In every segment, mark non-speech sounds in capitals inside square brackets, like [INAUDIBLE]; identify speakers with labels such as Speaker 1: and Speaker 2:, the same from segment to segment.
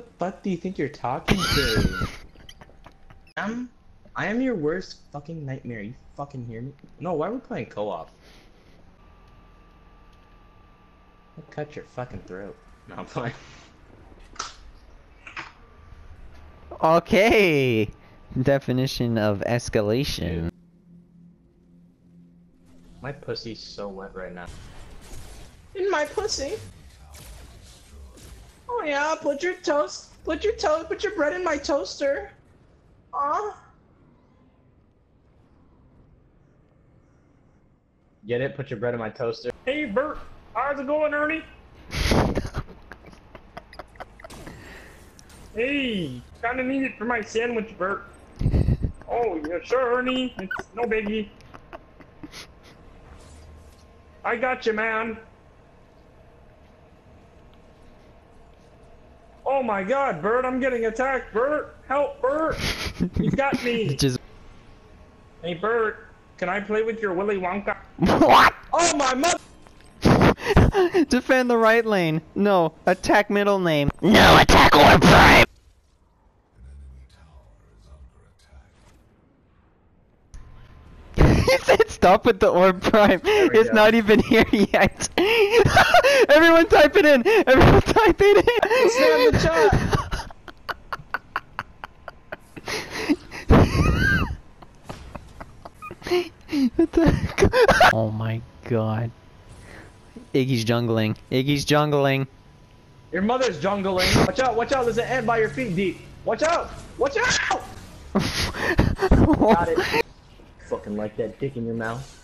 Speaker 1: fuck do you think you're talking to? I'm, I am your worst fucking nightmare. You fucking hear me? No, why are we playing co-op? I'll cut your fucking throat. No, I'm playing.
Speaker 2: Okay. Definition of escalation.
Speaker 1: My pussy's so wet right now. In my pussy? Oh yeah, put your toast, put your toast, put your bread in my toaster. Aw. Get it? Put your bread in my toaster.
Speaker 3: Hey Bert, how's it going, Ernie? [LAUGHS] hey, kinda need it for my sandwich, Bert. Oh, yeah, sure, Ernie. It's no biggie. I got you, man. Oh my god, Bert, I'm getting attacked. Bert, help, Bert. You got me. [LAUGHS]
Speaker 2: Just
Speaker 3: Hey, Bert, can I play with your Willy Wonka? [LAUGHS]
Speaker 2: what?
Speaker 3: Oh my mother! [LAUGHS]
Speaker 2: Defend the right lane. No, attack middle name. No, attack orb prime. he said stop with the orb prime. It's
Speaker 1: go.
Speaker 2: not even here yet. Everyone type it in. Everyone [LAUGHS] type it in.
Speaker 1: It's not in the chat.
Speaker 2: What the heck? oh my god. Iggy's jungling. Iggy's jungling.
Speaker 1: Your mother's jungling. Watch out, watch out, there's an ant by your feet deep. Watch out! Watch out! [LAUGHS] Got it. Fucking like that dick in your mouth.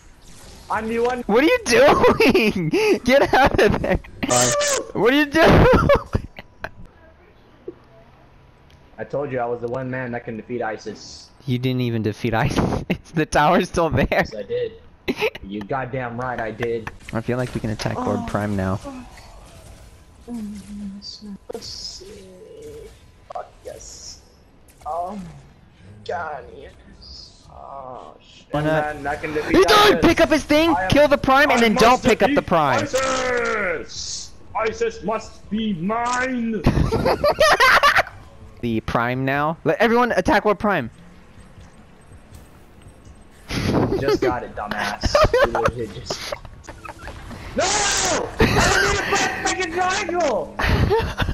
Speaker 1: I'm the one.
Speaker 2: What are you doing? [LAUGHS] Get out of there. What are you doing?
Speaker 1: I told you I was the one man that can defeat ISIS.
Speaker 2: You didn't even defeat ISIS. [LAUGHS] the tower's still there.
Speaker 1: Yes, I did. You goddamn right I did.
Speaker 2: I feel like we can attack Orb oh. Prime now.
Speaker 1: Oh, oh, Let's see. Fuck yes. Oh, God, yes. Oh, shit.
Speaker 2: Why not?
Speaker 1: Man, I can defeat
Speaker 2: You don't pick up his thing,
Speaker 1: I
Speaker 2: kill the Prime, and then don't pick up the Prime.
Speaker 3: ISIS! ISIS must be mine! [LAUGHS]
Speaker 2: The Prime now. Let everyone attack Orb Prime.
Speaker 1: You just got it, dumbass. [LAUGHS] You just. No! I don't need a fucking triangle! [LAUGHS]